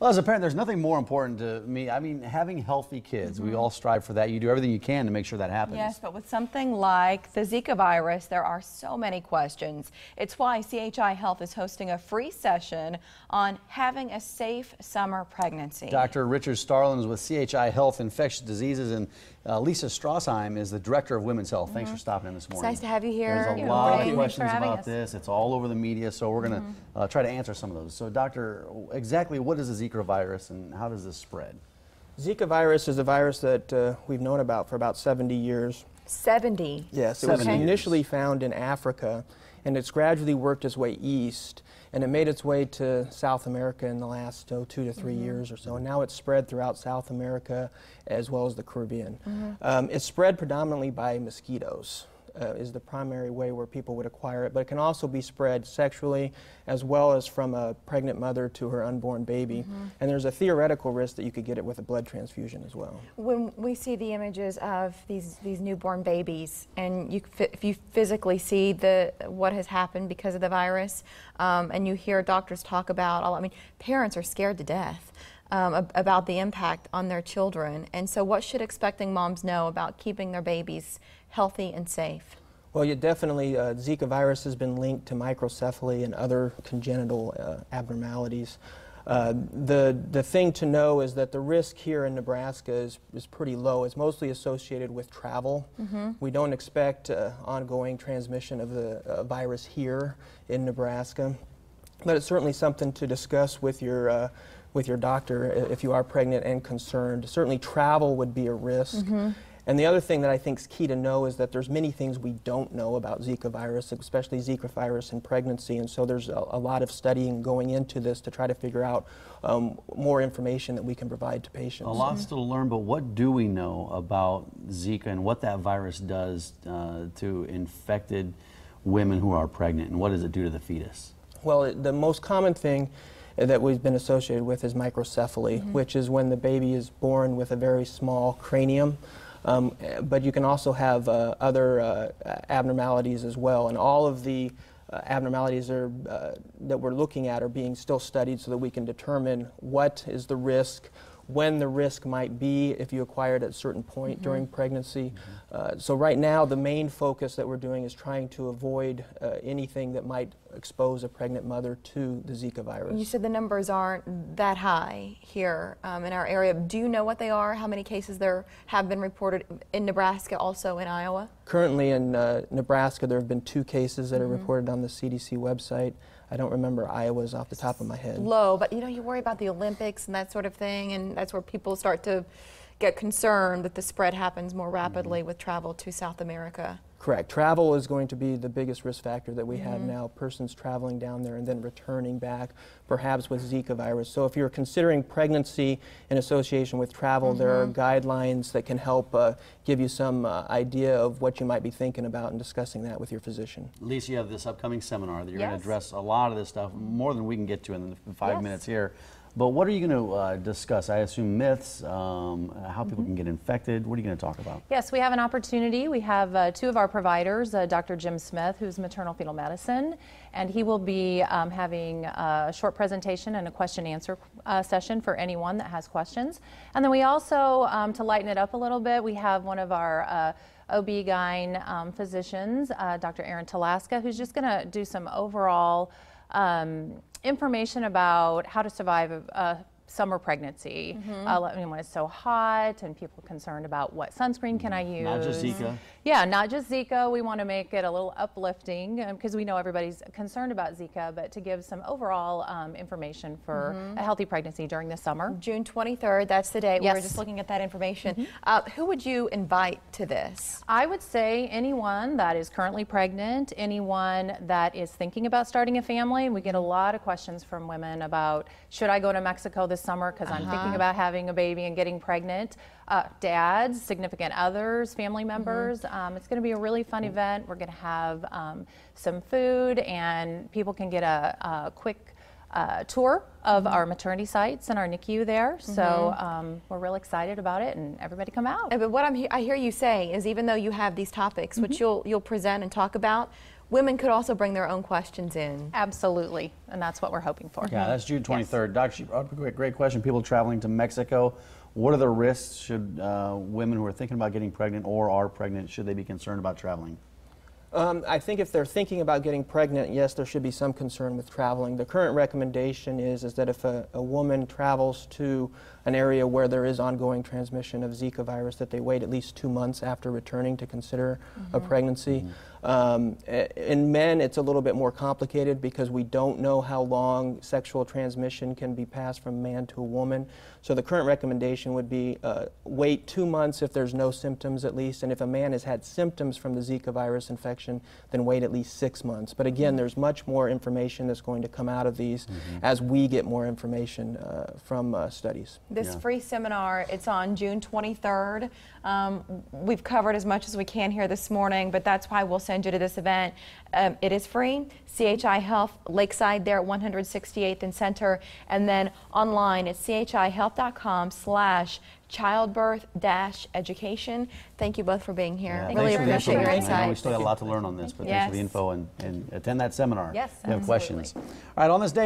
Well, as a parent, there's nothing more important to me. I mean, having healthy kids. We mm-hmm. all strive for that. You do everything you can to make sure that happens. Yes, but with something like the Zika virus, there are so many questions. It's why CHI Health is hosting a free session on having a safe summer pregnancy. Dr. Richard Starlin is with CHI Health Infectious Diseases, and uh, Lisa Strasheim is the Director of Women's Health. Thanks for stopping in this morning. nice to have you here. There's a Yeah, lot great. of questions about us. this. It's all over the media, so we're going to uh, try to answer some of those. So, Doctor, exactly what is the Zika virus and how does this spread? Zika virus is a virus that uh, we've known about for about 70 years. 70. Yes, it was 70 years. initially found in Africa, and it's gradually worked its way east, and it made its way to South America in the last oh, two to 3 years or so. And now it's spread throughout South America as well as the Caribbean. Um, it's spread predominantly by mosquitoes. Uh, is the primary way where people would acquire it, but it can also be spread sexually as well as from a pregnant mother to her unborn baby. And there's a theoretical risk that you could get it with a blood transfusion as well. When we see the images of these, these newborn babies, and you, if you physically see the what has happened because of the virus, um, and you hear doctors talk about, all, I mean, parents are scared to death um, ab- about the impact on their children. And so, what should expecting moms know about keeping their babies healthy and safe? Well, you definitely, uh, Zika virus has been linked to microcephaly and other congenital uh, abnormalities. Uh, the, the thing to know is that the risk here in Nebraska is, is pretty low. It's mostly associated with travel. We don't expect uh, ongoing transmission of the uh, virus here in Nebraska, but it's certainly something to discuss with your, uh, with your doctor if you are pregnant and concerned. Certainly, travel would be a risk. And the other thing that I think is key to know is that there's many things we don't know about Zika virus, especially Zika virus in pregnancy. And so there's a, a lot of studying going into this to try to figure out um, more information that we can provide to patients. A lot still to learn, but what do we know about Zika and what that virus does uh, to infected women who are pregnant, and what does it do to the fetus? Well, it- the most common thing that we've been associated with is microcephaly, which is when the baby is born with a very small cranium. Um, but you can also have uh, other uh, abnormalities as well, and all of the uh, abnormalities are, uh, that we're looking at are being still studied so that we can determine what is the risk, when the risk might be if you acquire it at a certain point during pregnancy. Uh, so right now, the main focus that we're doing is trying to avoid uh, anything that might expose a pregnant mother to the Zika virus. You said the numbers aren't that high here um, in our area. Do you know what they are? How many cases there have been reported in Nebraska, also in Iowa? Currently in uh, Nebraska, there have been two cases that are Mm-hmm. reported on the CDC website. I don't remember Iowa's off the top of my head. Low, but you know, you worry about the Olympics and that sort of thing, and that's where people start to get concerned that the spread happens more rapidly with travel to South America. Correct. Travel is going to be the biggest risk factor that we have Mm-hmm. now. Persons traveling down there and then returning back, perhaps with Zika virus. So, if you're considering pregnancy in association with travel, there are Mm-hmm. guidelines that can help uh, give you some uh, idea of what you might be thinking about and discussing that with your physician. Lisa, you have this upcoming seminar that you're going to address a lot of this stuff, more than we can get to in the five Yes. minutes here. But what are you going to uh, discuss? I assume myths, um, how people can get infected. What are you going to talk about? Yes, we have an opportunity. We have uh, two of our providers, uh, Dr. Jim Smith, who's maternal fetal medicine, and he will be um, having a short presentation and a question answer uh, session for anyone that has questions. And then we also, um, to lighten it up a little bit, we have one of our uh, OB-GYN um, physicians, uh, Dr. Aaron Talaska, who's just going to do some overall um, information about how to survive a, a summer pregnancy. Uh, let me when it's so hot and people concerned about what sunscreen can I use. Not just Zika. Yeah, not just Zika. We want to make it a little uplifting because we know everybody's concerned about Zika, but to give some overall um, information for a healthy pregnancy during the summer. June 23rd, that's the date. We were Yes. just looking at that information. Uh, who would you invite to this? I would say anyone that is currently pregnant, anyone that is thinking about starting a family. We get a lot of questions from women about should I go to Mexico this summer because I'm thinking about having a baby and getting pregnant. Uh, dads, significant others, family members. Um, it's going to be a really fun event. We're going to have um, some food and people can get a, a quick uh, tour of our maternity sites and our NICU there. So um, we're real excited about it and everybody come out. Uh, But what I'm he- I hear you say is even though you have these topics, which you'll you'll present and talk about, women could also bring their own questions in. Absolutely, and that's what we're hoping for. Yeah, that's June 23rd. Dr. She brought up a great, great question. People traveling to Mexico, what are the risks should uh, women who are thinking about getting pregnant or are pregnant, should they be concerned about traveling? Um, I think if they're thinking about getting pregnant, yes, there should be some concern with traveling. The current recommendation is, is that if a, a woman travels to an area where there is ongoing transmission of Zika virus, that they wait at least two months after returning to consider a pregnancy. Um, in men, it's a little bit more complicated because we don't know how long sexual transmission can be passed from man to a woman. So the current recommendation would be uh, wait two months if there's no symptoms at least, and if a man has had symptoms from the Zika virus infection, then wait at least six months. But again, there's much more information that's going to come out of these as we get more information uh, from uh, studies. This Yeah. free seminar, it's on June 23rd. Um, we've covered as much as we can here this morning, but that's why we'll send you to this event. Um, it is free. CHI Health Lakeside there at 168th and Center, and then online at chihealth.com slash childbirth dash education. Thank you both for being here. Yeah, really thanks for the appreciate your info. I know we still got a lot to learn on this, but thanks for the info and, and attend that seminar. Yes, if you have absolutely. questions. All right, on this day.